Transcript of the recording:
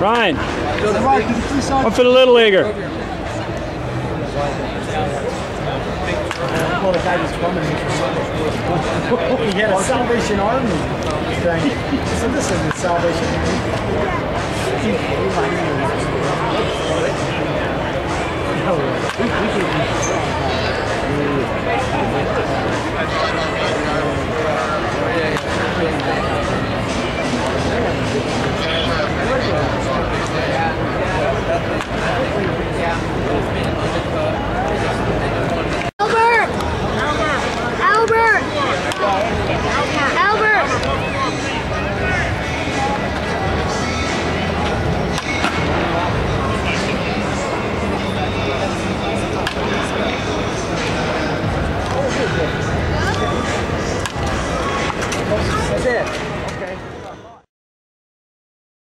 Ryan, one for the Little Leaguer. The guy was coming. He had a Salvation Army thing. So this is the Salvation Army.